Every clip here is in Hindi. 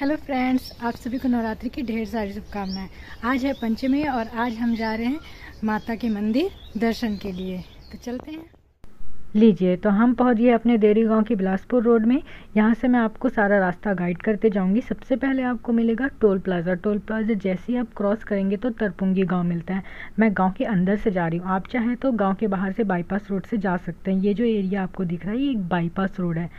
हेलो फ्रेंड्स आप सभी को नवरात्रि की ढेर सारी शुभकामनाएँ। आज है पंचमी और आज हम जा रहे हैं माता के मंदिर दर्शन के लिए। तो चलते हैं। लीजिए तो हम पहुँच गए अपने देरी गाँव की बिलासपुर रोड में। यहाँ से मैं आपको सारा रास्ता गाइड करते जाऊँगी। सबसे पहले आपको मिलेगा टोल प्लाज़ा। टोल प्लाज़ा जैसे ही आप क्रॉस करेंगे तो तरपुंगी गाँव मिलता है। मैं गाँव के अंदर से जा रही हूँ। आप चाहें तो गाँव के बाहर से बाईपास रोड से जा सकते हैं। ये जो एरिया आपको दिख रहा है, ये एक बाईपास रोड है।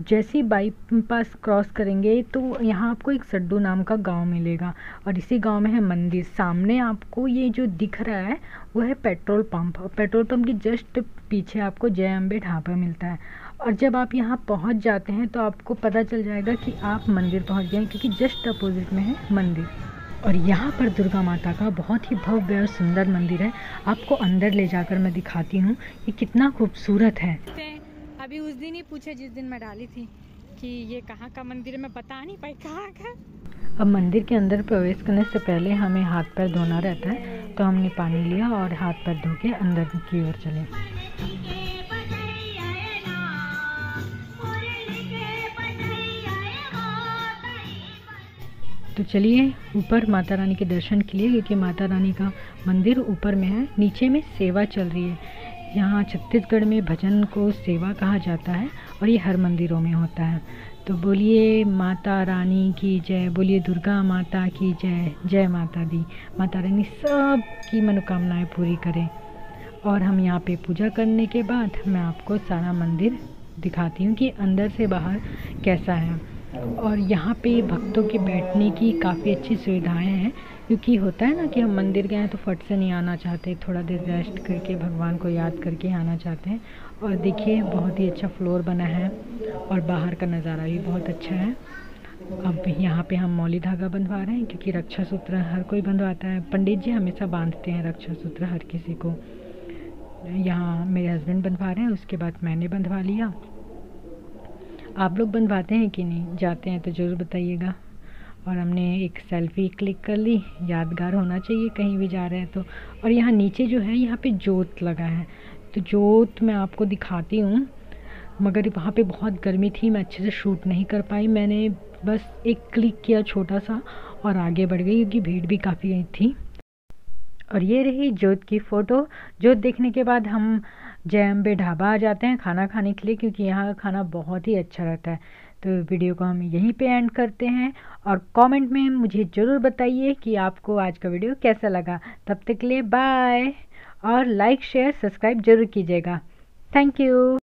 जैसे ही बाईपास क्रॉस करेंगे तो यहाँ आपको एक सड्डू नाम का गाँव मिलेगा। और इसी गाँव में है मंदिर। सामने आपको ये जो दिख रहा है, वो है पेट्रोल पंप। पेट्रोल पंप के जस्ट पीछे आपको जय अम्बे ढाबा मिलता है। और जब आप यहाँ पहुँच जाते हैं तो आपको पता चल जाएगा कि आप मंदिर पहुँच गए क्योंकि जस्ट अपोजिट में है मंदिर। और यहाँ पर दुर्गा माता का बहुत ही भव्य और सुंदर मंदिर है। आपको अंदर ले जाकर मैं दिखाती हूँ कि कितना खूबसूरत है। अभी उस दिन ही पूछे जिस दिन मैं डाली थी कि ये कहाँ का मंदिर है, मैं बता नहीं पाई कहाँ का अब मंदिर के अंदर प्रवेश करने से पहले हमें हाथ पैर धोना रहता है तो हमने पानी लिया और हाथ पैर धो के अंदर की ओर चले। तो चलिए ऊपर माता रानी के दर्शन के लिए, क्योंकि माता रानी का मंदिर ऊपर में है, नीचे में सेवा चल रही है। यहाँ छत्तीसगढ़ में भजन को सेवा कहा जाता है और ये हर मंदिरों में होता है। तो बोलिए माता रानी की जय, बोलिए दुर्गा माता की जय जय माता दी। माता रानी सब की मनोकामनाएँ पूरी करें। और हम यहाँ पे पूजा करने के बाद मैं आपको सारा मंदिर दिखाती हूँ कि अंदर से बाहर कैसा है। और यहाँ पे भक्तों के बैठने की काफ़ी अच्छी सुविधाएँ हैं। क्योंकि होता है ना कि हम मंदिर गए हैं तो फट से नहीं आना चाहते, थोड़ा देर रेस्ट करके भगवान को याद करके आना चाहते हैं। और देखिए, बहुत ही अच्छा फ्लोर बना है और बाहर का नज़ारा भी बहुत अच्छा है। अब यहाँ पे हम मौली धागा बंधवा रहे हैं क्योंकि रक्षा सूत्र हर कोई बंधवाता है। पंडित जी हमेशा बांधते हैं रक्षा सूत्र हर किसी को। यहाँ मेरे हस्बैंड बंधवा रहे हैं, उसके बाद मैंने बंधवा लिया। आप लोग बंधवाते हैं कि नहीं? जाते हैं तो ज़रूर बताइएगा। और हमने एक सेल्फ़ी क्लिक कर ली। यादगार होना चाहिए कहीं भी जा रहे हैं तो। और यहाँ नीचे जो है, यहाँ पे जोत लगा है। तो जोत मैं आपको दिखाती हूँ। मगर वहाँ पे बहुत गर्मी थी, मैं अच्छे से शूट नहीं कर पाई। मैंने बस एक क्लिक किया छोटा सा और आगे बढ़ गई क्योंकि भीड़ भी काफ़ी थी। और ये रही जोत की फ़ोटो जोत देखने के बाद हम जय अम्बे ढाबा आ जाते हैं खाना खाने के लिए क्योंकि यहाँ का खाना बहुत ही अच्छा रहता है। तो वीडियो को हम यहीं पे एंड करते हैं और कमेंट में मुझे ज़रूर बताइए कि आपको आज का वीडियो कैसा लगा। तब तक के लिए बाय और लाइक, शेयर, सब्सक्राइब ज़रूर कीजिएगा। Thank you.